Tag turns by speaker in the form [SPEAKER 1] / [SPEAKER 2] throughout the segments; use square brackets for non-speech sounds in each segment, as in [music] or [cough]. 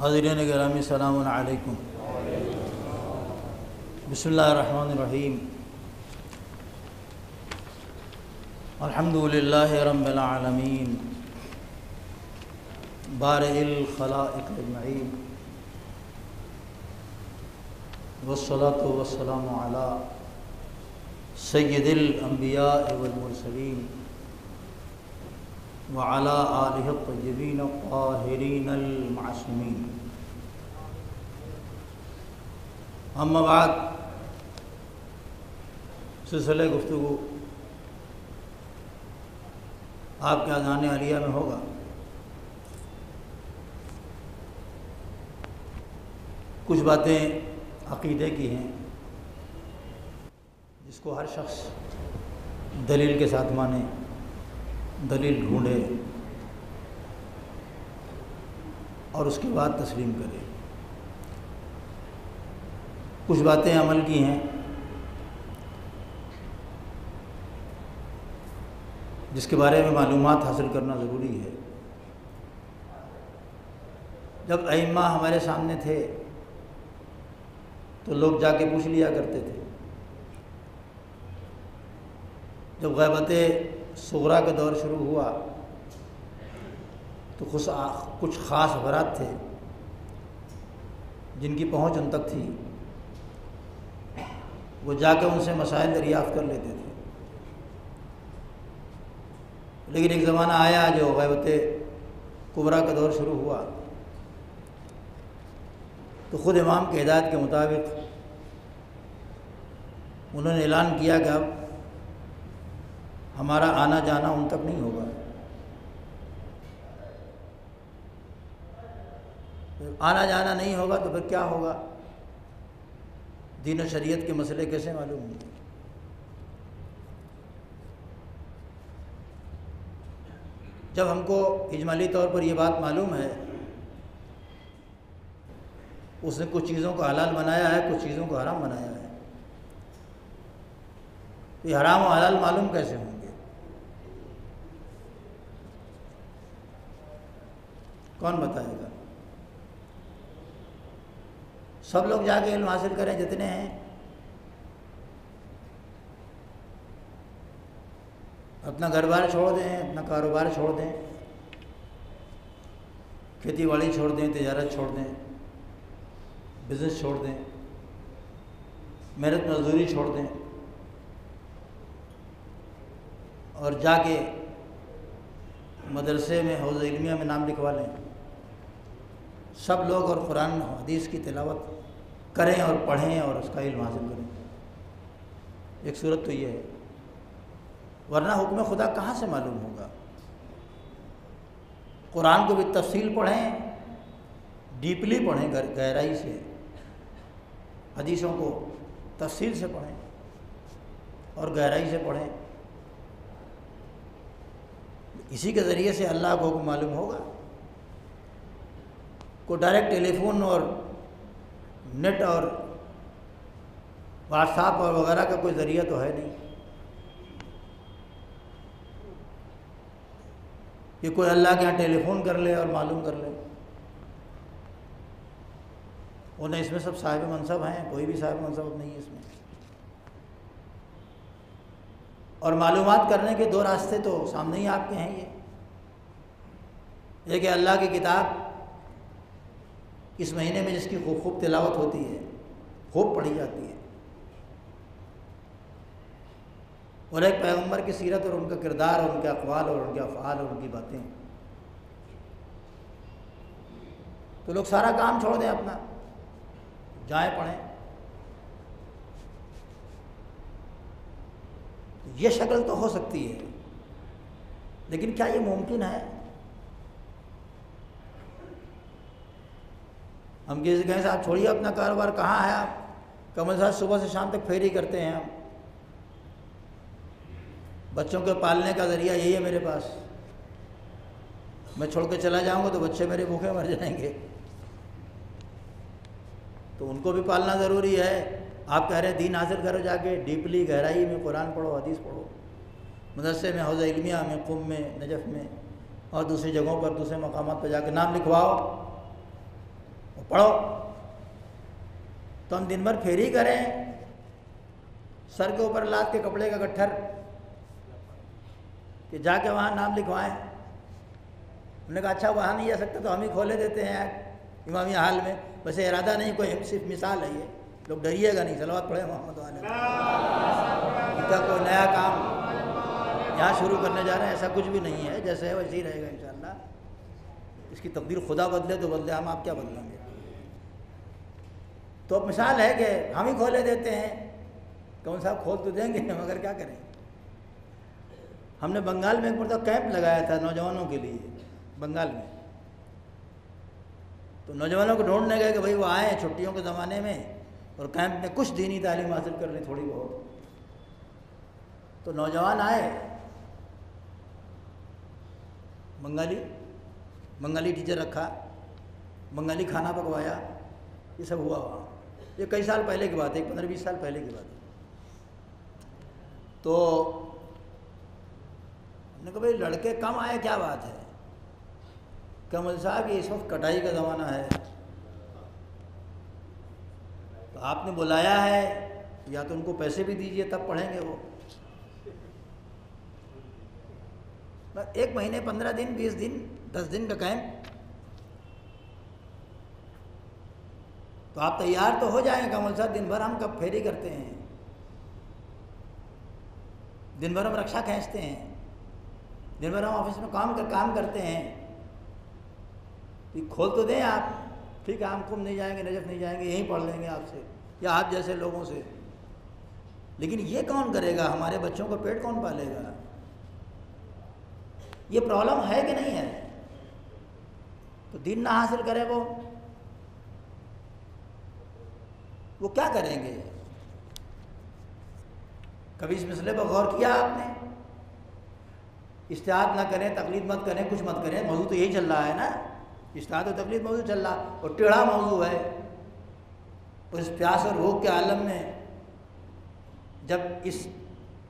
[SPEAKER 1] हाजरीन ग्रामी सलामकुम बसमीम अल्हम्दुलिल्लाह रब्बिल आलमीन बारिल खलाइक अजमईन वस्सलातु वल तय्यबीन ताहिरीन मासूमीन अम्मा बाद सिलसिले गुफ्तु आपके अजान अलिया में होगा? कुछ बातें अकीदे की हैं, जिसको हर शख्स दलील के साथ माने। दलील ढूंढे और उसके बाद तस्लीम करे। कुछ बातें अमल की हैं जिसके बारे में मालूम हासिल करना ज़रूरी है। जब अइम्मा हमारे सामने थे तो लोग जाके पूछ लिया करते थे। जब गैबत सगरा का दौर शुरू हुआ तो कुछ कुछ ख़ास अफराद थे, जिनकी पहुँच उन तक थी। वो जाके उनसे मसाइल दरियाफ़त कर लेते थे। लेकिन एक ज़माना आया जो गैबत कुबरा का दौर शुरू हुआ। तो ख़ुद इमाम के हिदायत के मुताबिक उन्होंने ऐलान किया कि अब हमारा आना जाना उन तक नहीं होगा। आना जाना नहीं होगा तो फिर क्या होगा? दीन शरीयत के मसले कैसे मालूम होंगे? जब हमको इजमाली तौर पर यह बात मालूम है, उसने कुछ चीज़ों को हलाल बनाया है, कुछ चीज़ों को हराम बनाया है। तो ये हराम और हलाल मालूम कैसे होंगे? कौन बताएगा? सब लोग जाके इल्म हासिल करें जितने हैं। अपना घर बार छोड़ दें, अपना कारोबार छोड़ दें। खेती बाड़ी छोड़ दें, तजारत छोड़ दें। बिज़नेस छोड़ दें। मेहनत मजदूरी छोड़ दें। और जाके मदरसे में, हौज इल्मिया में नाम लिखवा लें। सब लोग और कुरान हदीस की तिलावत करें और पढ़ें और उसका इल्म हासिल करें। एक सूरत तो ये है। वरना हुक्म खुदा कहाँ से मालूम होगा? कुरान को भी तफसील पढ़ें, डीपली पढ़ें गहराई से। हदीसों को तफसील से पढ़ें और गहराई से पढ़ें। इसी के ज़रिए से अल्लाह को मालूम होगा। को डायरेक्ट टेलीफोन और नेट और व्हाट्सएप और वगैरह का कोई ज़रिया तो है नहीं। कि कोई अल्लाह के यहाँ टेलीफोन कर ले और मालूम कर ले। उन्हें इसमें सब साहिब मनसब हैं, कोई भी साहिब मनसब नहीं है इसमें। और मालूम करने के दो रास्ते तो सामने ही आपके हैं ये। एक अल्लाह की किताब इस महीने में जिसकी खूब खूब तिलावत होती है, खूब पढ़ी जाती है। और एक पैगंबर की सीरत और उनका किरदार और उनके अकवाल और उनके अफ़ाल और उनकी बातें। तो लोग सारा काम छोड़ दें अपना, जाएँ पढ़ें। ये शक्ल तो हो सकती है, लेकिन क्या ये मुमकिन है? हम किसी कहें साहब छोड़िए अपना कारोबार, कहाँ है आप? कमल साहब सुबह से शाम तक फेरी करते हैं हम बच्चों के पालने का ज़रिया यही है मेरे पास। मैं छोड़ के चला जाऊँगा तो बच्चे मेरे भूखे मर जाएँगे। तो उनको भी पालना ज़रूरी है। आप कह रहे हैं, दीन हासिल करो जाके डीपली गहराई में कुरान पढ़ो, हदीस पढ़ो। मदरसे में, हौज़ इल्मिया में, कुम में, नजफ़ में और दूसरी जगहों पर, दूसरे मकाम पर जाके नाम लिखवाओ। पढ़ो। तो हम दिन भर फेरी करें। सर के ऊपर लाद के कपड़े का गट्ठर कि जाके वहाँ नाम लिखवाएँ। उन्होंने कहा अच्छा वहाँ नहीं जा सकते तो हम ही खोले देते हैं इमामी हाल में। वैसे इरादा नहीं, कोई सिर्फ़ मिसाल है ये। लोग डरिएगा नहीं, सलवात पढ़े मोहम्मद वाले क्या कोई नया काम यहाँ शुरू करने जा रहे हैं, ऐसा कुछ भी नहीं है। जैसे है, वैसे ही रहेगा इन इसकी तकदीर खुदा बदले तो बदले, हम आप क्या बदलेंगे? तो मिसाल है कि हम ही खोले देते हैं। कौन सा खोल तो देंगे, [laughs] मगर क्या करें? हमने बंगाल में एक मतलब कैंप लगाया था नौजवानों के लिए, बंगाल में। तो नौजवानों को ढूँढने गए कि भाई वो आए छुट्टियों के ज़माने में और कैंप में कुछ दीनी तालीम हासिल कर ली थोड़ी बहुत। तो नौजवान आए। बंगाली बंगाली टीचर रखा, बंगाली खाना पकवाया, ये सब हुआ वहाँ। ये कई साल पहले की बात है पंद्रह बीस साल पहले की बात है। तो कहा, भाई, लड़के कम आए, क्या बात है? कमल साहब, ये इस वक्त कटाई का ज़माना है। तो आपने बुलाया है, या तो उनको पैसे भी दीजिए, तब पढ़ेंगे वो। एक महीने, पंद्रह दिन, बीस दिन, दस दिन का कैंप तो आप तैयार तो हो जाएँगे कमल साहब दिन भर हम कब फेरी करते हैं? दिन भर हम रक्षा खींचते हैं। दिन भर हम ऑफ़िस में काम कर, काम करते हैं। खोल तो दें आप। ठीक है, हम कुम नहीं जाएँगे नजफ नहीं जाएँगे, यहीं पढ़ लेंगे आपसे, या आप जैसे लोगों से। लेकिन ये कौन करेगा? हमारे बच्चों को पेट कौन पालेगा? ये प्रॉब्लम है कि नहीं है? तो दिन ना हासिल करे वो। वो क्या करेंगे? कभी इस मसले पर गौर किया आपने? इश्तहाद ना करें, तकलीफ़ मत करें, कुछ मत करें मौजूद तो यही चल रहा है ना? इश्तहाद तो तकलीफ़ मौजूद चल रहा, और टेढ़ा मौजू है। उस प्यास और भूख के आलम में जब इस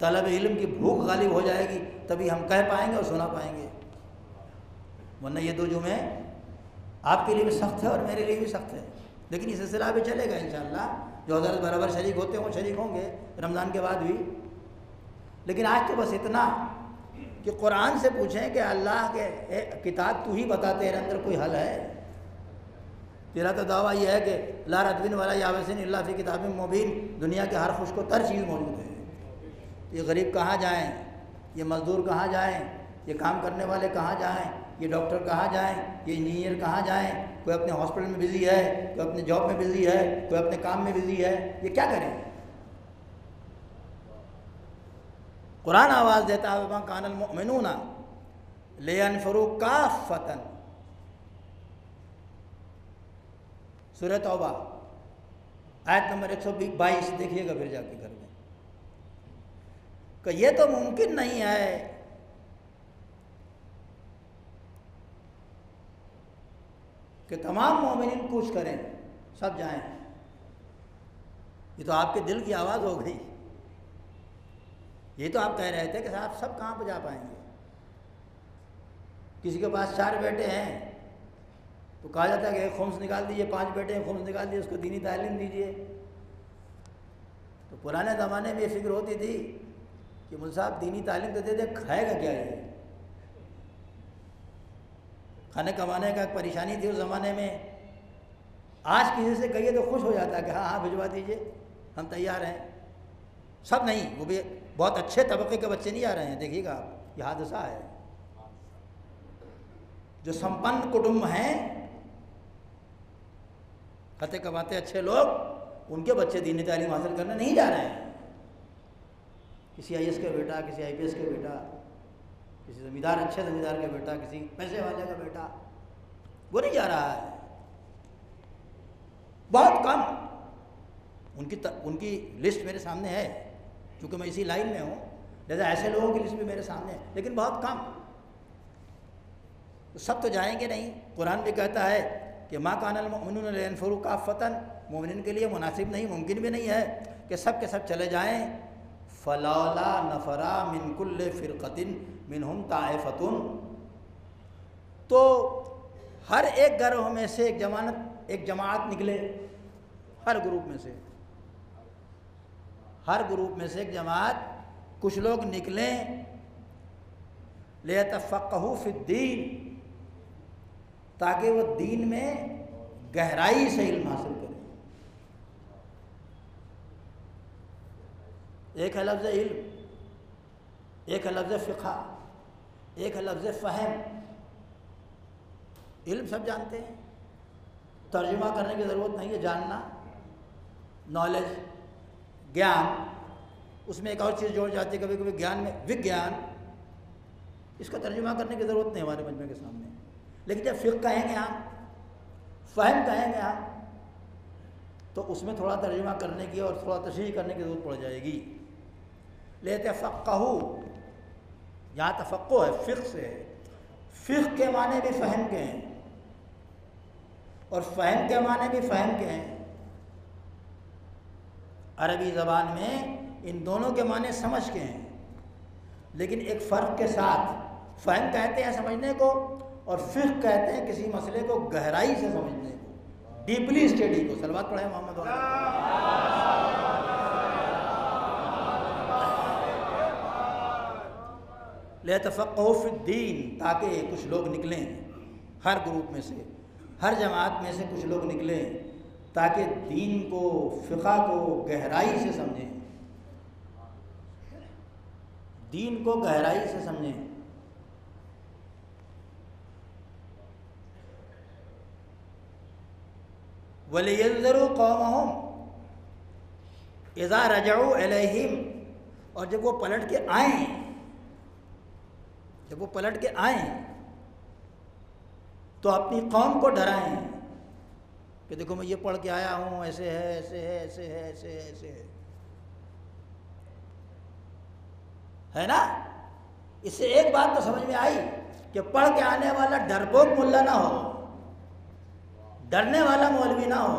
[SPEAKER 1] तलब इलम की भूख गालिब हो जाएगी, तभी हम कह पाएँगे और सुना पाएँगे। वरना ये दो जुमे आपके लिए भी सख्त है और मेरे लिए भी सख्त है। लेकिन ये सिलसिला भी चलेगा इन जो हज़रत बराबर शरीक होते हैं, वो शरीक होंगे। रमज़ान के बाद भी। लेकिन आज तो बस इतना कि कुरान से पूछें कि अल्लाह के किताब तू ही बता तेरे अंदर कोई हल है? तेरा तो दावा यह है कि ला रदबिन वाला यावसिन अल्लाह की किताब मुबीन। दुनिया के हर खुश को तर चीज़ मौजूद है। ये गरीब कहाँ जाएँ? ये मज़दूर कहाँ जाएँ? ये काम करने वाले कहाँ जाएँ? ये डॉक्टर कहाँ जाएँ? ये इंजीनियर कहाँ जाएँ? कोई अपने हॉस्पिटल में बिज़ी है? कोई अपने जॉब में बिज़ी है? कोई अपने काम में बिज़ी है? ये क्या करें? कुरान आवाज़ देता है, वहाँ कानल मिनूना ले फ़रूक का फ़तन सूरत तौबा, आयत नंबर एक सौ बाईस, देखिएगा फिर जाके घर में। ये तो मुमकिन नहीं है कि तमाम मोमिन कुछ करें, सब जाएँ। ये तो आपके दिल की आवाज़ हो गई। ये तो आप कह रहे थे कि साहब, सब कहाँ पर जा पाएँगे? किसी के पास चार बेटे हैं तो कहा जाता है कि खुम्स निकाल दीजिए, पाँच बेटे हैं, खुम्स निकाल दीजिए, उसको दीनी तालीम दीजिए। तो पुराने ज़माने में ये फ़िक्र होती थी कि मुल साहब दीनी तालीम तो दे दे, खाएगा क्या ये? खाने कमाने का परेशानी थी उस ज़माने में। आज किसी से कहिए तो खुश हो जाता है कि हाँ हाँ भिजवा दीजिए, हम तैयार हैं। सब नहीं, वो भी बहुत अच्छे तबके के बच्चे नहीं आ रहे हैं, देखिएगा आप, ये हादसा है। जो संपन्न कुटुंब हैं, खाते कमाते अच्छे लोग, उनके बच्चे दीनी तालीम हासिल करने नहीं जा रहे हैं। किसी आई के बेटा, किसी आई के बेटा किसी जमींदार अच्छे जमींदार का बेटा किसी पैसे वाले का बेटा। वो नहीं जा रहा है। बहुत कम। उनकी त, उनकी लिस्ट मेरे सामने है क्योंकि मैं इसी लाइन में हूँ। जैसे ऐसे लोगों की लिस्ट भी मेरे सामने है लेकिन बहुत कम। तो सब तो जाएँगे नहीं। कुरान भी कहता है कि माँ कानल मोमिन फ़रूक का फ़तन मोमिन के लिए मुनासिब नहीं मुमकिन भी नहीं है कि सब के सब चले जाएँ। फ़लौला नफ़रा मिनकुल्ल फ़िरक़तिन मिनहुम ताफ़तुन तो हर एक गर्भ में से एक जमानत, एक जमात निकले हर ग्रुप में से। हर ग्रुप में से एक जमात, कुछ लोग निकले ले तफ़क़ू फिद्दीन ताकि वो दीन में गहराई से इल्म हासिल करें एक है लफ्ज़ इल्म, एक है लफ्ज़ फ़िका एक है लफ्ज़ फ़हम। इल्म सब जानते हैं। तर्जुमा करने की ज़रूरत नहीं है जानना। नॉलेज, ज्ञान, उसमें एक और चीज़ जोड़ जाती है कभी कभी ज्ञान में, विज्ञान, इसका तर्जुमा करने की ज़रूरत नहीं हमारे मजमे के सामने। लेकिन जब फ़िक कहेंगे हम फ़हम कहेंगे हम तो उसमें थोड़ा तर्जुमा करने की और थोड़ा तशरी करने की ज़रूरत पड़ जाएगी। लेते फ़क्हू यहाँ तफ़क्ो है फ़िक से है। फ़िक के माने भी फ़हम के हैं। और फ़हम के माने भी फ़हम के हैं। अरबी ज़बान में इन दोनों के माने समझ के हैं। लेकिन एक फ़र्क के साथ, फ़हम कहते हैं समझने को और फिर कहते हैं किसी मसले को गहराई से समझने को। डीपली स्टडी को, सलवात पढ़े मोहम्मद ले तफ़ुद्दीन ताकि कुछ लोग निकलें। हर ग्रुप में से, हर जमात में से कुछ लोग निकलें, ताकि दीन को, फ़िका को गहराई से समझें। दीन को गहराई से समझें। वलियंजरु कौम हम इज़ा रजाऊ और जब वो पलट के आए जब वो पलट के आए तो अपनी कौम को डराएँ कि देखो मैं ये पढ़ के आया हूँ, ऐसे है ऐसे है ऐसे है ऐसे है ऐसे है। है ना? इससे एक बात तो समझ में आई कि पढ़ के आने वाला डरपोक मुल्ला ना हो, डरने वाला मौलवी ना हो,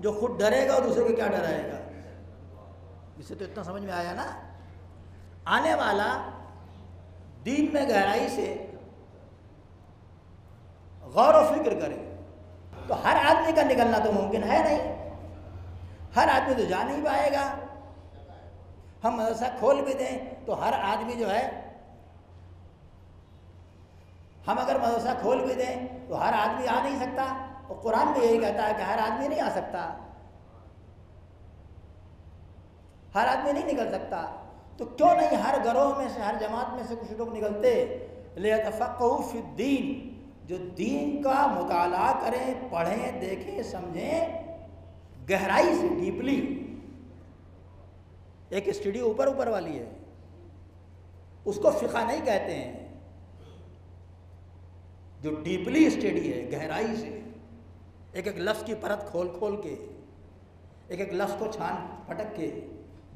[SPEAKER 1] जो खुद डरेगा और दूसरे को क्या डराएगा? इससे तो इतना समझ में आया ना? आने वाला दीन में गहराई से गौर व फ़िक्र करें। तो हर आदमी का निकलना तो मुमकिन है नहीं। हर आदमी तो जा नहीं पाएगा। हम मदरसा खोल भी दें तो हर आदमी जो है, हम अगर मदरसा खोल भी दें तो हर आदमी आ नहीं सकता। और कुरान भी यही कहता है कि हर आदमी नहीं आ सकता। हर आदमी नहीं निकल सकता। तो क्यों नहीं हर घरों में से, हर जमात में से कुछ लोग निकलते? लेतफ़ुद्दीन जो दीन का मुताला करें, पढ़ें, देखें, समझें, गहराई से, डीपली। एक स्टडी ऊपर ऊपर वाली है। उसको फ़िका नहीं कहते हैं। जो डीपली स्टडी है, गहराई से। एक एक लफ्ज़ की परत खोल खोल के एक एक लफ्ज़ को छान पटक के,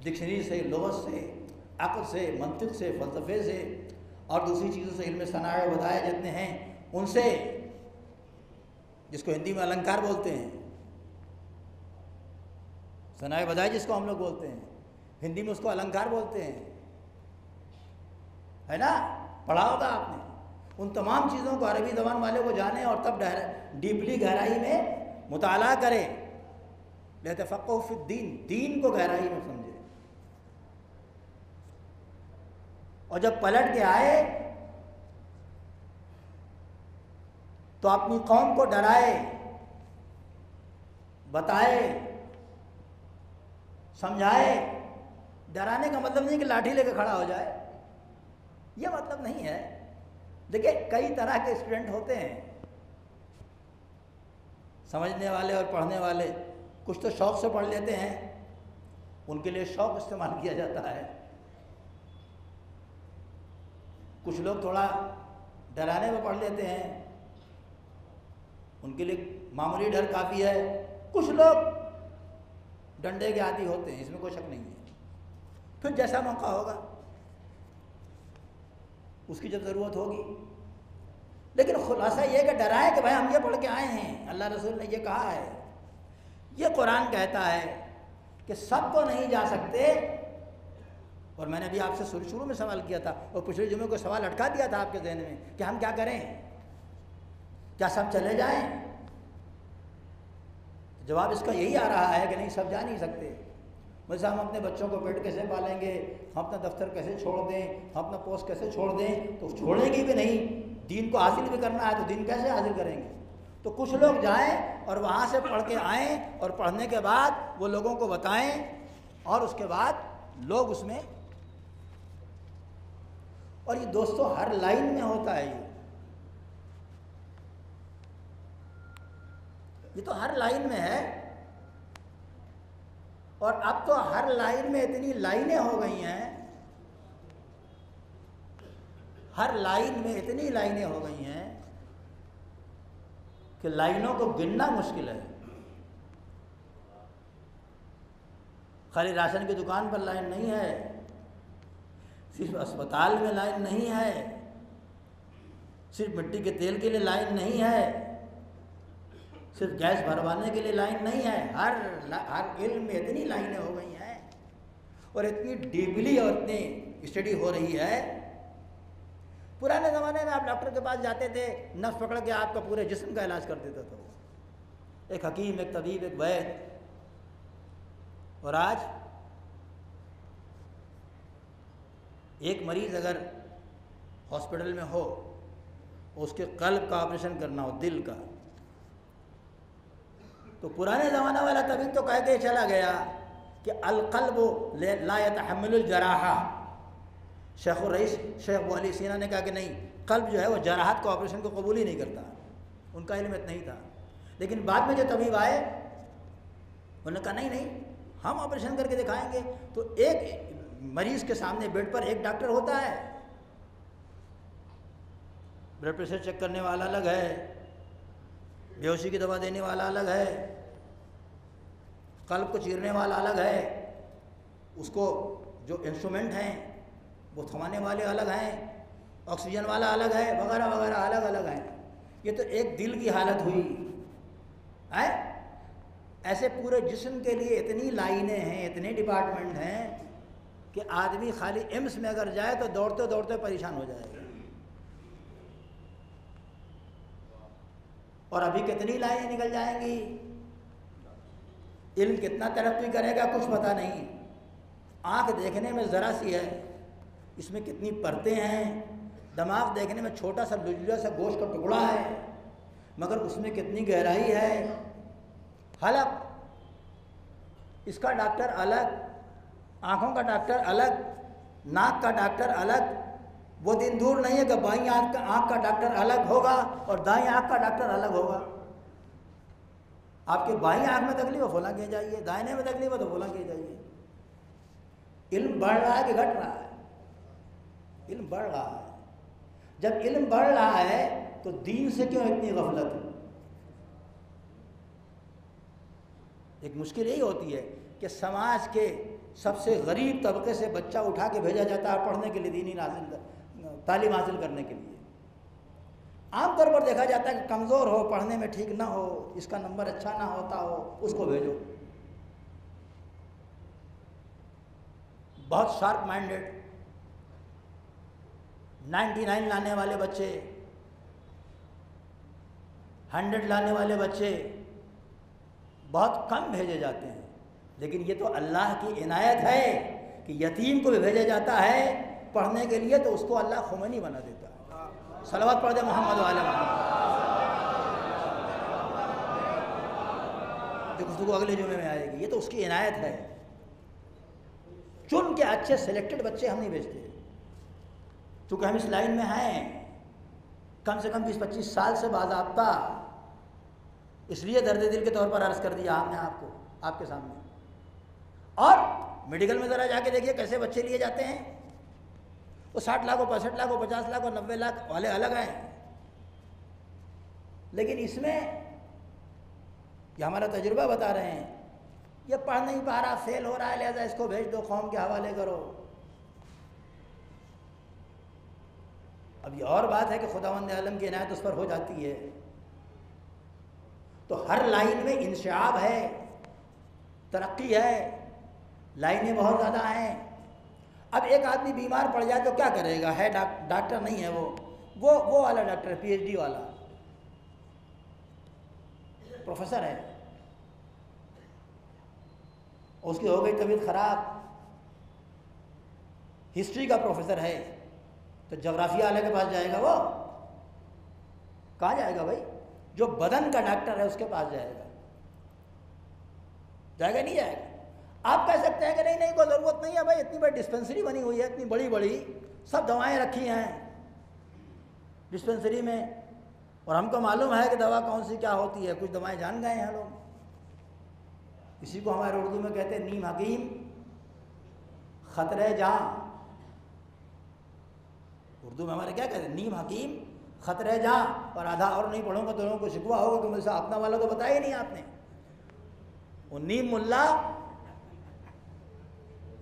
[SPEAKER 1] डिक्शनरी से लोहस से अक़ल से, मंतिक से, फ़लसफ़े से और दूसरी चीज़ों से इनमें सनाए बताए जितने हैं, उनसे, जिसको हिंदी में अलंकार बोलते हैं, सनाए बधाई जिसको हम लोग बोलते हैं, हिंदी में उसको अलंकार बोलते हैं, है ना? पढ़ा होगा आपने। उन तमाम चीज़ों को अरबी जबान वाले को जाने और तब डीपली गहराई में मुताला करें। लेते फ़क्फ़ुद्दीन दीन को गहराई में समझे। और जब पलट के आए तो अपनी कौम को डराए, बताए, समझाए। डराने का मतलब नहीं कि लाठी लेकर खड़ा हो जाए। यह मतलब नहीं है। देखिए, कई तरह के स्टूडेंट होते हैं, समझने वाले और पढ़ने वाले। कुछ तो शौक़ से पढ़ लेते हैं, उनके लिए शौक़ इस्तेमाल किया जाता है। कुछ लोग थोड़ा डराने में पढ़ लेते हैं। उनके लिए मामूली डर काफ़ी है। कुछ लोग डंडे के आदि होते हैं, इसमें कोई शक नहीं है। फिर जैसा मौका होगा, उसकी जब ज़रूरत होगी। लेकिन खुलासा ये कि डराए कि भाई हम ये पढ़ के आए हैं, अल्लाह रसूल ने ये कहा है। ये कुरान कहता है कि सबको नहीं जा सकते और मैंने अभी आपसे शुरू शुरू में सवाल किया था और पिछले जुमे को सवाल अटका दिया था आपके जहन में कि हम क्या करें? क्या सब चले जाएँ? जवाब इसका यही आ रहा है कि नहीं, सब जा नहीं सकते। वैसे हम अपने बच्चों को पेट कैसे पालेंगे? हम अपना दफ्तर कैसे छोड़ दें? हम अपना पोस्ट कैसे छोड़ दें? तो छोड़ेंगे भी नहीं। दीन को हासिल भी करना है तो दीन कैसे हासिल करेंगे? तो कुछ लोग जाएँ और वहाँ से पढ़ के आएँ और पढ़ने के बाद वो लोगों को बताएँ और उसके बाद लोग उसमें और ये दोस्तों हर लाइन में होता है ये। ये तो हर लाइन में है। और अब तो हर लाइन में इतनी लाइनें हो गई हैं। हर लाइन में इतनी लाइनें हो गई हैं कि लाइनों को गिनना मुश्किल है। खाली राशन की दुकान पर लाइन नहीं है। सिर्फ़ अस्पताल में लाइन नहीं है। सिर्फ़ मिट्टी के तेल के लिए लाइन नहीं है। सिर्फ़ गैस भरवाने के लिए लाइन नहीं है। हर हर इल्म में इतनी लाइनें हो गई हैं। और इतनी डीपली और इतनी स्टडी हो रही है। पुराने ज़माने में आप डॉक्टर के पास जाते थे, नस पकड़ के आपका पूरे जिस्म का इलाज कर देता था एक हकीम, एक तबीब, एक वैद और आज एक मरीज़ अगर हॉस्पिटल में हो, उसके कल्ब का ऑपरेशन करना हो, दिल का तो पुराने ज़माना वाला तभी तो कहते चला गया कि अलकल्ब लायत जराहा। Sheikh Rais, Sheikh Ali Sina ने कहा कि नहीं, कल्ब जो है वो जराहत को ऑपरेशन को कबूल ही नहीं करता। उनका इल्म नहीं था। लेकिन बाद में जो तबीब आए, उन्होंने कहा, नहीं नहीं, हम ऑपरेशन करके दिखाएँगे। तो एक मरीज़ के सामने बेड पर एक डॉक्टर होता है। ब्लड प्रेशर चेक करने वाला अलग है। बेहोशी की दवा देने वाला अलग है। कल्ब को चीरने वाला अलग है। उसको जो इंस्ट्रूमेंट हैं, वो थमाने वाले अलग हैं। ऑक्सीजन वाला अलग है, वगैरह वगैरह, अलग अलग हैं। ये तो एक दिल की हालत हुई। है? ऐसे पूरे जिस्म के लिए इतनी लाइनें हैं, इतने डिपार्टमेंट हैं कि आदमी खाली एम्स में अगर जाए तो दौड़ते दौड़ते परेशान हो जाएगा। और अभी कितनी लाइनें निकल जाएँगी? इल्म कितना तरक्की करेगा कुछ पता नहीं। आँख देखने में ज़रा सी है, इसमें कितनी परतें हैं। दिमाग देखने में छोटा सा लुजुला सा गोश्त का टुकड़ा है, मगर उसमें कितनी गहराई है। हलक इसका डॉक्टर अलग आँखों का डॉक्टर अलग, नाक का डॉक्टर अलग, वो दिन दूर नहीं है कि बाई आँख का आँख का डॉक्टर अलग होगा और दाई आँख का डॉक्टर अलग होगा। आपके बाई आँख में तकलीफ़ है फला किए जाइए। दाहिने में तकलीफ़ है तो फला किए जाइए। इल्म बढ़ रहा है कि घट रहा है? इल्म बढ़ रहा है। जब इल्म बढ़ रहा है तो दीन से क्यों इतनी गफलत है? एक मुश्किल यही होती है कि समाज के सबसे गरीब तबके से बच्चा उठा के भेजा जाता है पढ़ने के लिए, दीनी हासिल तालीम हासिल करने के लिए। आमतौर पर देखा जाता है कि कमज़ोर हो, पढ़ने में ठीक ना हो, इसका नंबर अच्छा ना होता हो, उसको भेजो। बहुत शार्प माइंडेड 99 लाने वाले बच्चे 100 लाने वाले बच्चे, बहुत कम भेजे जाते हैं। लेकिन ये तो अल्लाह की इनायत है कि यतीम को भी भेजा जाता है पढ़ने के लिए तो उसको अल्लाह खुमनी बना देता है। सलवत पढ़ दे मोहम्मद वाले गुफ्तु अगले जुमे में आएगी। ये तो उसकी इनायत है। चुन के अच्छे सिलेक्टेड बच्चे हम नहीं भेजते। क्योंकि हम इस लाइन में हैं, कम से कम बीस पच्चीस साल से बाबा इसलिए दर्द दिल के तौर पर अर्ज़ कर दिया हमने आपको, आपके सामने। और मेडिकल में ज़रा जाके देखिए कैसे बच्चे लिए जाते हैं। वो साठ लाख हो पैंसठ लाख हो पचास लाख हो नब्बे लाख वाले अलग हैं। लेकिन इसमें ये हमारा तजुर्बा बता रहे हैं, ये पढ़ नहीं पा रहा फेल हो रहा है, लिहाजा इसको भेज दो, कौम के हवाले करो। अब ये और बात है कि खुदावंद आलम की इनायत उस पर हो जाती है। तो हर लाइन में इंशाब है, तरक्की है लाइनें बहुत ज़्यादा हैं। अब एक आदमी बीमार पड़ जाए तो क्या करेगा? है डॉक्टर नहीं है वो। वो वो वाला डॉक्टर पीएचडी वाला। प्रोफेसर है। उसकी हो गई तबीयत खराब। हिस्ट्री का प्रोफेसर है। तो जोग्राफिया वाले के पास जाएगा वो। कहाँ जाएगा भाई? जो बदन का डॉक्टर है, उसके पास जाएगा। जाएगा नहीं जाएगा? आप कह सकते हैं कि नहीं नहीं, कोई ज़रूरत नहीं है भाई, इतनी बड़ी डिस्पेंसरी बनी हुई है, इतनी बड़ी बड़ी, सब दवाएँ रखी हैं। डिस्पेंसरी में, और हमको मालूम है कि दवा कौन सी क्या होती है, कुछ दवाएँ जान गए हैं लोग। इसी को हमारे उर्दू में कहते हैं नीम हकीम, खतरे जहाँ उर्दू में हमारे क्या कहते हैं? नीम हकीम, खतरे जा। और आधा और नहीं पढ़ूँगा तो लोगों को शिकवा होगा कि मुझसे अपना वाला तो बताया ही नहीं आपने। वो नीम मुल्ला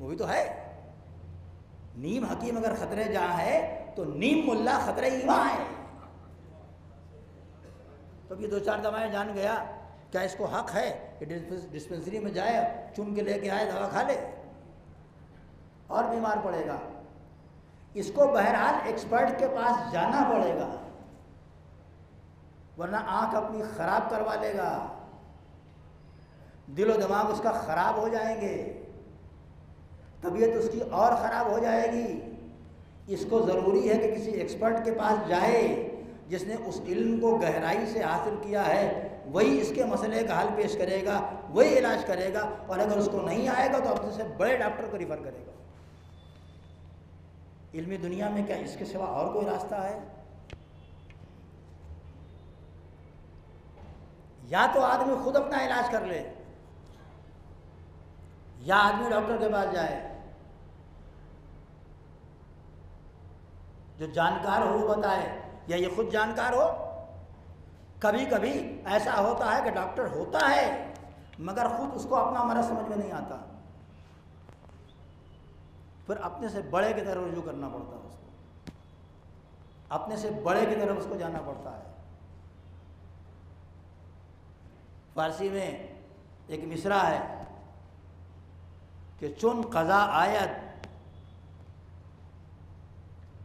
[SPEAKER 1] वो भी तो है। नीम हकीम अगर खतरे जा है तो नीम मुल्ला खतरे ईमा है। तो ये दो चार दवाएँ जान गया, क्या इसको हक है कि डिस्पेंसरी में जाए, चुन के लेके आए, दवा खा ले? और बीमार पड़ेगा। इसको बहरहाल एक्सपर्ट के पास जाना पड़ेगा, वरना आँख अपनी खराब करवा लेगा। दिलो दिमाग उसका खराब हो जाएँगे। तबीयत उसकी और ख़राब हो जाएगी। इसको ज़रूरी है कि किसी एक्सपर्ट के पास जाए, जिसने उस इल्म को गहराई से हासिल किया है। वही इसके मसले का हल पेश करेगा, वही इलाज करेगा और अगर उसको नहीं आएगा तो अपने से बड़े डॉक्टर को रिफ़र करेगा। इल्मी दुनिया में क्या इसके सिवा और कोई रास्ता है? या तो आदमी खुद अपना इलाज कर ले, या आदमी डॉक्टर के पास जाए। जो जानकार हो बताए, या ये खुद जानकार हो? कभी कभी ऐसा होता है कि डॉक्टर होता है, मगर खुद उसको अपना मरज समझ में नहीं आता। फिर अपने से बड़े की तरफ़ रुजू करना पड़ता है उसको। अपने से बड़े की तरफ़ उसको जाना पड़ता है। फारसी में एक मिसरा है कि चुन कज़ा आयत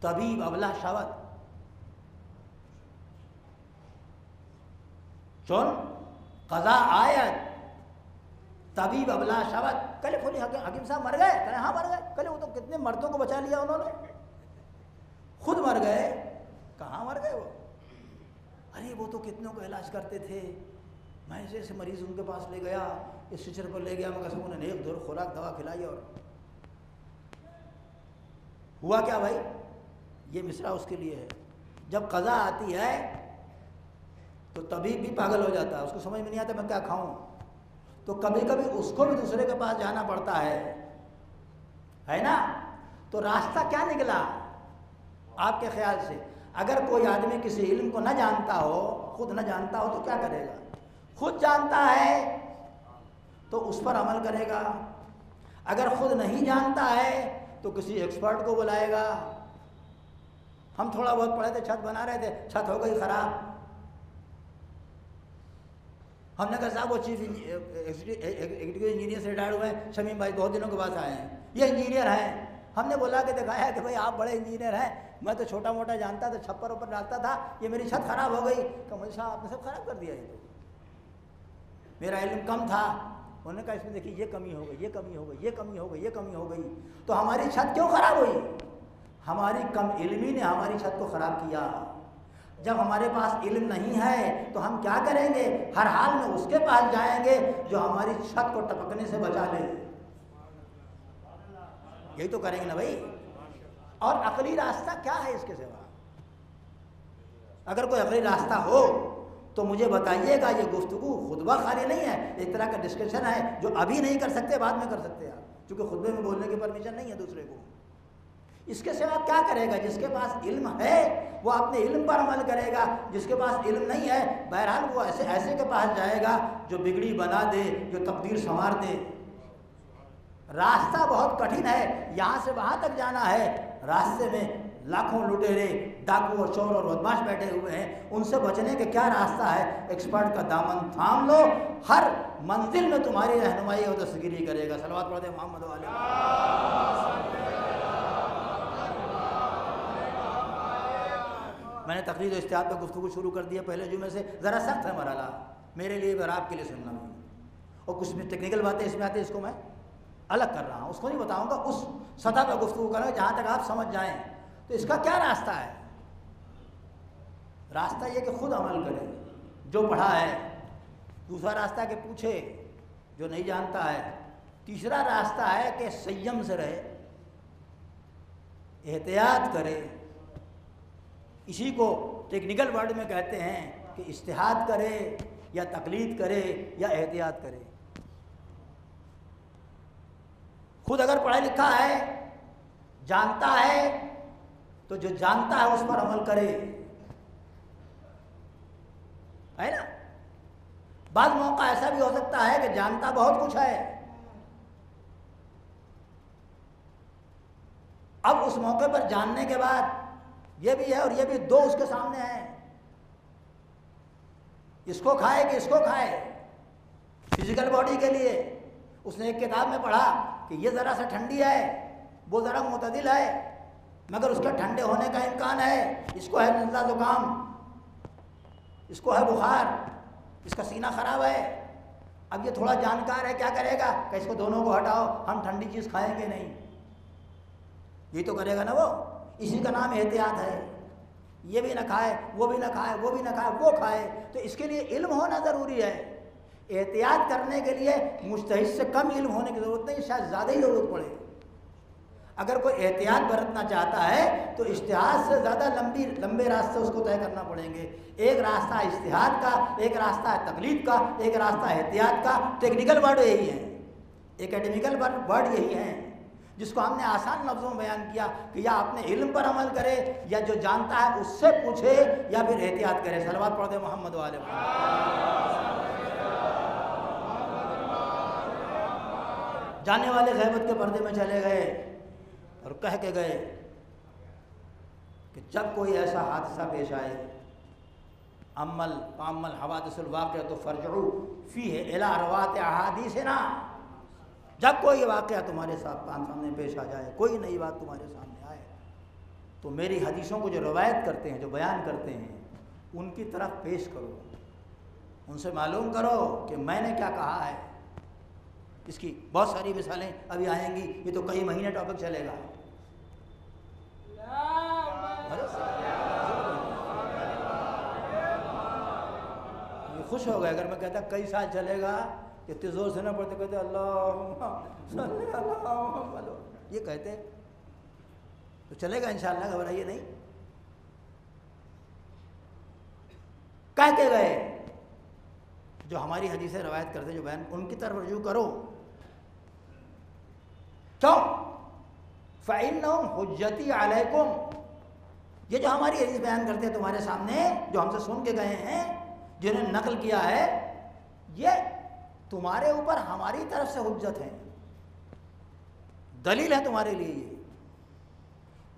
[SPEAKER 1] तबीब अबला शवत। चुन कज़ा आयत तबीब अबला शवत। कल फुली हकीम साहब मर गए। कहे हाँ मर गए। कल वो तो कितने मर्दों को बचा लिया उन्होंने। खुद मर गए। कहाँ मर गए वो? अरे, वो तो कितनों को इलाज करते थे। मैं ऐसे ऐसे मरीज़ उनके पास ले गया। इस सिचर पर ले गया। मगर सब उन्होंने एक दो खुराक, दवा खिलाई और हुआ क्या भाई? ये मिसरा उसके लिए है। जब कज़ा आती है तो तभी भी पागल हो जाता है। उसको समझ में नहीं आता मैं क्या खाऊं। तो कभी कभी उसको भी दूसरे के पास जाना पड़ता है। है ना? तो रास्ता क्या निकला? आपके ख्याल से। अगर कोई आदमी किसी इल्म को ना जानता हो, खुद ना जानता हो तो क्या करेगा? खुद जानता है तो उस पर अमल करेगा। अगर खुद नहीं जानता है तो किसी एक्सपर्ट को बुलाएगा। हम थोड़ा बहुत पढ़े थे, छत बना रहे थे, छत हो गई ख़राब। हमने कहा साहब, वो चीफ एग्जीक्यूटिव इंजीनियर से रिटायर्ड हुए हैं, शमीम भाई बहुत दिनों के बाद आए हैं। ये इंजीनियर हैं। हमने बोला कि दिखाया कि भाई आप बड़े इंजीनियर हैं, मैं तो छोटा मोटा जानता था, छप्पर ऊपर डालता था, ये मेरी छत खराब हो गई। तो मुझे साहब, आपने सब खराब कर दिया ये तो। मेरा इलम कम था। उन्होंने कहा, इसमें देखिए, ये कमी हो गई, ये कमी हो गई, ये कमी हो गई, ये कमी हो गई। तो हमारी छत क्यों खराब हुई? हमारी कम इल्मी ने हमारी छत को ख़राब किया। जब हमारे पास इल्म नहीं है तो हम क्या करेंगे? हर हाल में उसके पास जाएँगे जो हमारी छत को टपकने से बचा ले। यही तो करेंगे ना भाई। और अकली रास्ता क्या है इसके सिवा? अगर कोई अकली रास्ता हो तो मुझे बताइएगा, ये गुफ्तु खुतबा खाली नहीं है। एक तरह का डिस्कशन है, जो अभी नहीं कर सकते, बाद में कर सकते आप, क्योंकि खुतबे में बोलने की परमिशन नहीं है दूसरे को। इसके सिवा क्या करेगा? जिसके पास इल्म है, वो अपने इल्म पर अमल करेगा। जिसके पास इल्म नहीं है, बहरहाल वो ऐसे ऐसे के पास जाएगा जो बिगड़ी बना दे, जो तकदीर संवार दे। रास्ता बहुत कठिन है, यहाँ से वहाँ तक जाना है। रास्ते में लाखों लुटेरे डाकू और चोर और बदमाश बैठे हुए हैं। उनसे बचने के क्या रास्ता है? एक्सपर्ट का दामन थाम लो। हर मंजिल में तुम्हारी रहनुमाई और दस्तगिरी करेगा। सलवात मोहम्मद वाले। मैंने तकरीर इश्तिहाद पर गुफ्तु शुरू कर दिया पहले जुमे से। ज़रा सख्त है मरला मेरे लिए और आपके लिए सुनना। नहीं और कुछ भी टेक्निकल बातें इसमें आती है, इसको मैं अलग कर रहा हूँ। उसको नहीं बताऊँगा, उस सतह पर गुफ्तु करेंगे जहाँ तक आप समझ जाएँ। तो इसका क्या रास्ता है? रास्ता ये कि खुद अमल करें, जो पढ़ा है। दूसरा रास्ता के पूछे, जो नहीं जानता है। तीसरा रास्ता है कि संयम से रहे, एहतियात करे। इसी को टेक्निकल वर्ड में कहते हैं कि इश्तहाद करे या तकलीद करे या एहतियात करे। खुद अगर पढ़ा लिखा है, जानता है तो जो जानता है उस पर अमल करे। है ना? बाद मौका ऐसा भी हो सकता है कि जानता बहुत कुछ है। अब उस मौके पर जानने के बाद ये भी है और ये भी दो उसके सामने है। इसको खाए कि इसको खाए? फ़िज़िकल बॉडी के लिए। उसने एक किताब में पढ़ा कि ये ज़रा सा ठंडी है, वो ज़रा मुतदिल है, मगर उसके ठंडे होने का इम्कान है। इसको है नजला ज़ुकाम, इसको है बुखार, इसका सीना ख़राब है। अब ये थोड़ा जानकार है, क्या करेगा? कि इसको दोनों को हटाओ, हम ठंडी चीज़ खाएँगे नहीं। यही तो करेगा ना वो। इसी का नाम एहतियात है। ये भी ना खाए, वो भी ना खाए, वो भी ना खाए, वो खाए। तो इसके लिए इल्म होना ज़रूरी है। एहतियात करने के लिए मुश्तहिद से कम इल्म होने की ज़रूरत नहीं, शायद ज़्यादा ही ज़रूरत पड़े। अगर कोई एहतियात बरतना चाहता है तो इश्तहाद से ज़्यादा लंबी, लंबे रास्ते उसको तय करना पड़ेंगे। एक रास्ता इश्तहाद का, एक रास्ता है तकलीफ़ का, एक रास्ता एहतियात का। टेक्निकल वर्ड यही है। एकेडमिकल वर्ड यही है। जिसको हमने आसान लफ्ज़ों में बयान किया कि या अपने इल्म पर अमल करे, या जो जानता है उससे पूछे, या फिर एहतियात करे। सलवात पढ़ मोहम्मद वाले जाने वाले गैबत के पर्दे में चले गए और कह के गए कि जब कोई ऐसा हादसा पेश आए, अमल पामल हवादसुल वाक़ तो फर्जू फ़ी है एला रवात अहादी से ना जब कोई वाक़ तुम्हारे साथ सामने पेश आ जाए, कोई नई बात तुम्हारे सामने आए तो मेरी हदीसों को जो रवायत करते हैं, जो बयान करते हैं, उनकी तरफ़ पेश करो। उनसे मालूम करो कि मैंने क्या कहा है। इसकी बहुत सारी मिसालें अभी आएँगी, ये तो कई महीने टॉपिक चलेगा। खुश हो गए, अगर मैं कहता कई साल चलेगा इतने ज़ोर से ना पढ़ते, कहते अल्लाह ये कहते तो चलेगा इंशाल्लाह, घबराइए नहीं। कह के गए, जो हमारी हदीसें रवायत करते जो बहन उनकी तरफ़ रजू करो। क्यों? फ़ैन हजती अलैकुम। ये जो हमारी हदीस बयान करते हैं तुम्हारे सामने, जो हमसे सुन के गए हैं जिन्होंने नकल किया है, ये तुम्हारे ऊपर हमारी तरफ़ से हजत है। दलील है तुम्हारे लिए ये।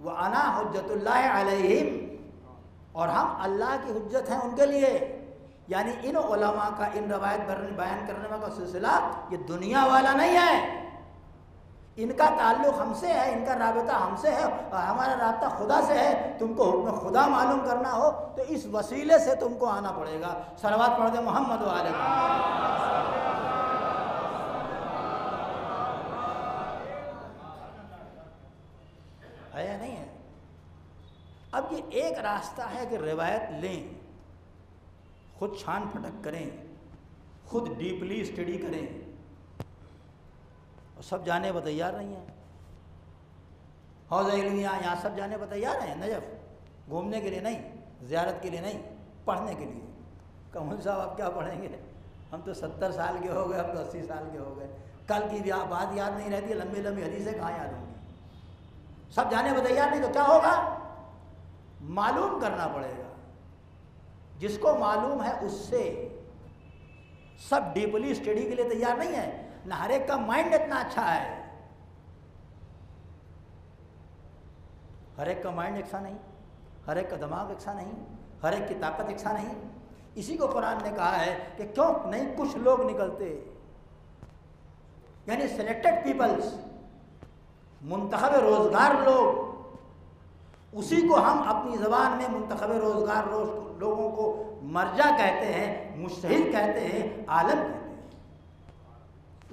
[SPEAKER 1] वह अना हजतुल्लाम और हम अल्लाह की हजत हैं उनके लिए। यानी इन ओलमा का, इन रवायत बयान करने का सिलसिला ये दुनिया वाला नहीं है। इनका ताल्लुक हमसे है, इनका रबता हमसे है और हमारा रबता खुदा से है। तुमको हुक्म खुदा मालूम करना हो तो इस वसीले से तुमको आना पड़ेगा। सरवात पढ़ दे मोहम्मद वाले है या नहीं है अब ये रास्ता है कि रिवायत लें, खुद छान फटक करें, खुद डीपली स्टडी करें, और सब जाने पर तैयार नहीं है। हौज इलमिया यहाँ सब जाने पर तैयार हैं, नजफ, घूमने के लिए नहीं, ज़्यारत के लिए नहीं, पढ़ने के लिए। कमल साहब, आप क्या पढ़ेंगे? हम तो सत्तर साल के हो गए हम तो अस्सी साल के हो गए। कल की भी बात याद नहीं रहती लंबी लंबी हदीसें कहाँ याद होंगी? सब जाने पर तैयार नहीं तो क्या होगा? मालूम करना पड़ेगा। जिसको मालूम है उससे सब डीपली स्टडी के लिए तैयार नहीं है। ना हर एक का माइंड इतना अच्छा है। हर एक का माइंड एक सा नहीं, हर एक का दिमाग एक सा नहीं, हर एक की ताकत एक सा नहीं। इसी को कुरान ने कहा है कि क्यों नहीं कुछ लोग निकलते? यानी सिलेक्टेड पीपल्स मुंतब रोज़गार लोग उसी को हम अपनी ज़बान में मुंतब रोज़गार रोज लोगों को मर्जा कहते हैं मुश्तहिद कहते हैं, आलम कहते हैं।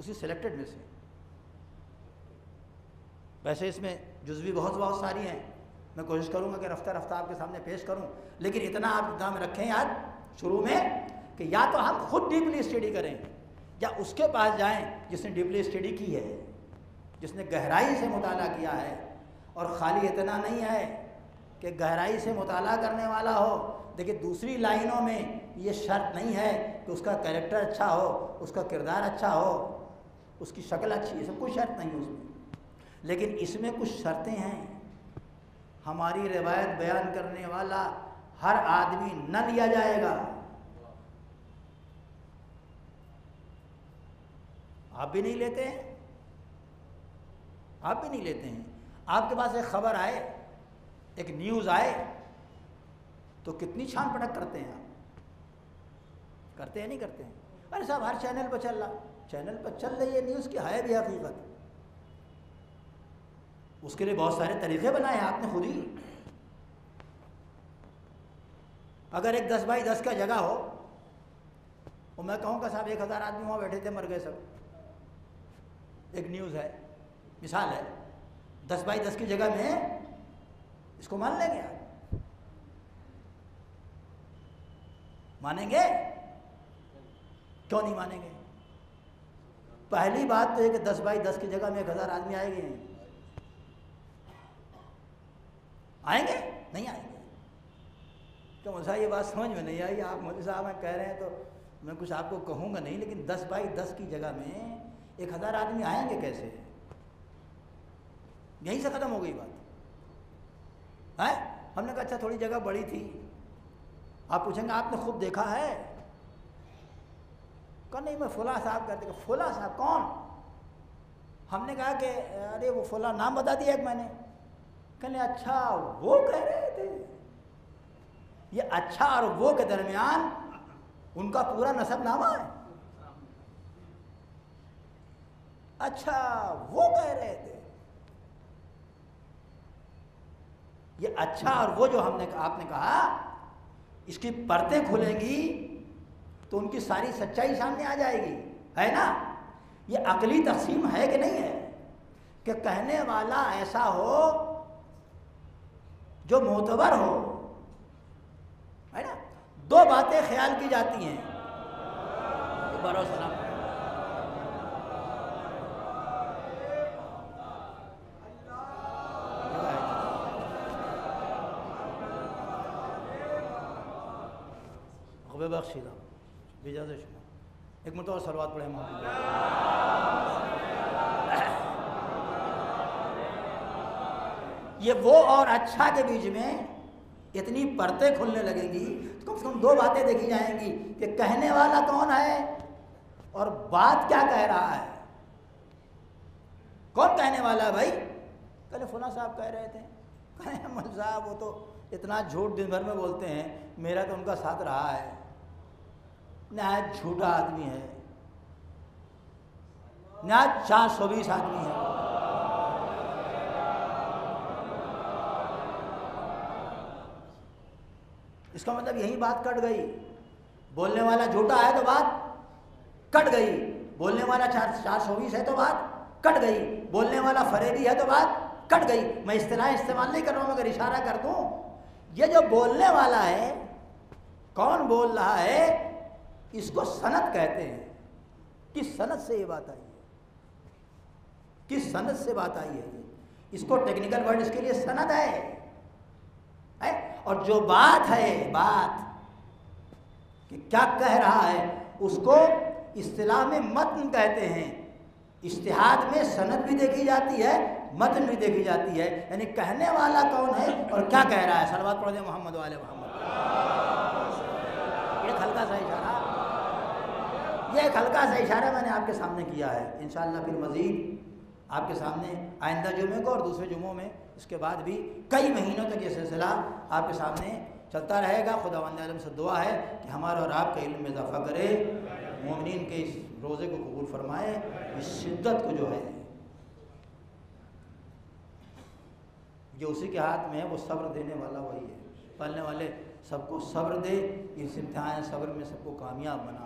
[SPEAKER 1] उसी सेलेक्टेड में से। वैसे इसमें जुजवी बहुत बहुत सारी हैं। मैं कोशिश करूँगा कि रफ्ता रफ्ता आपके सामने पेश करूँ। लेकिन इतना आप दाम रखें यार शुरू में कि या तो हम खुद डीपली स्टडी करें, या उसके पास जाएँ, जिसने डीपली स्टडी की है, जिसने गहराई से मुताला किया है, और ख़ाली इतना नहीं है कि गहराई से मुताला करने वाला हो। देखिए, दूसरी लाइनों में ये शर्त नहीं है कि उसका कैरेक्टर अच्छा हो, उसका किरदार अच्छा हो, उसकी शक्ल अच्छी है, सब कोई शर्त नहीं उसमें। लेकिन इसमें कुछ शर्तें हैं। हमारी रिवायत बयान करने वाला हर आदमी न लिया जाएगा। आप भी नहीं लेते हैं? आप भी नहीं लेते हैं। आपके पास एक खबर आए एक न्यूज़ आए तो कितनी छान पटक करते हैं आप? करते हैं, नहीं करते हैं? अरे साहब, हर चैनल पर चल रहा। चैनल पर चल रही है न्यूज़ की है भी हकीकत? उसके लिए बहुत सारे तरीके बनाए हैं आपने खुद ही। अगर एक दस बाई दस का जगह हो, और मैं कहूँगा साहब, एक हज़ार आदमी वहाँ बैठे थे, मर गए सब। एक न्यूज़ है, मिसाल है, दस बाई दस की जगह में इसको मान लेंगे आप। मानेंगे? क्यों नहीं मानेंगे? पहली बात तो है कि दस बाई दस की जगह में एक हज़ार आदमी आएँगे आएँगे? नहीं आएँगे। तो मुझे ये बात समझ में नहीं आई। आप मोदी साहब कह रहे हैं तो मैं कुछ आपको कहूँगा नहीं, लेकिन दस बाई दस की जगह में एक हज़ार आदमी आएँगे कैसे? यहीं से ख़त्म हो गई बात। है? हमने कहा अच्छा थोड़ी जगह बड़ी थी। आप पूछेंगे, आपने खुद देखा है? कहा, नहीं, मैं फुला साहब कहते फुला साहब, कौन? हमने कहा कि, अरे, वो फुला नाम बता दिया एक मैंने। कहने अच्छा वो कह रहे थे। ये अच्छा और वो के दरमियान उनका पूरा नसब नामा है। अच्छा वो कह रहे थे। ये अच्छा और वो जो हमने आपने कहा, इसकी परतें खुलेंगी तो उनकी सारी सच्चाई सामने आ जाएगी। है ना? ये अकली तकसीम है कि नहीं है? कि कहने वाला ऐसा हो जो मोतबर हो। है ना? दो बातें ख्याल की जाती हैं। भरोसा बख्शीदा इजाज़त शुमा एक मरतबा सलवात पढ़े मोहम्मद ये वो और अच्छा के बीच में इतनी परतें खुलने लगेंगी तो कम से कम दो बातें देखी जाएँगी कि कहने वाला कौन है और बात क्या कह रहा है। कौन कहने वाला है भाई? कल फुला साहब कह रहे थे। कहें साहब, वो तो इतना झूठ दिन भर में बोलते हैं, मेरा तो उनका साथ रहा है। नहायत झूठा आदमी है नहायत चार सौ बीस आदमी है। इसका मतलब यही बात कट गई। बोलने वाला झूठा है तो बात कट गई। बोलने वाला चार चार सौ बीस है तो बात कट गई। बोलने वाला फरेदी है तो बात कट गई। मैं इस्तेला इस्तेमाल नहीं कर रहा हूँ, मगर इशारा कर दूँ। ये जो बोलने वाला है, कौन बोल रहा है? इसको सनत कहते हैं। किस सनत से ये बात आई है? किस सनत से बात आई है इसको टेक्निकल वर्ड इसके लिए सनत है, है? और जो बात है बात कि क्या कह रहा है उसको इस्तेलाह में मतन कहते हैं। इश्तिहाद में सनत भी देखी जाती है मतन भी देखी जाती है। यानी कहने वाला कौन है और क्या कह रहा है? सलवात पढ़ मोहम्मद वाले मोहम्मद। एक हल्का सा इशारा। ये एक हल्का सा इशारा मैंने आपके सामने किया है। इन फिर मज़ीद आपके सामने आइंदा जुमे को और दूसरे जुमों में इसके बाद भी कई महीनों तक ये सिलसिला आपके सामने चलता रहेगा। खुदा आलम से दुआ है कि हमारा और आपका इल्म में इजाफ़ा करे। मोमिन के इस रोज़े को कबूल फरमाए, इस शिद्दत को जो है। जो उसी के हाथ में है, वो सब्र देने वाला वही है। पढ़ने वाले सबको सब्र दे, इस इम्तहान सब्र में सबको कामयाब बना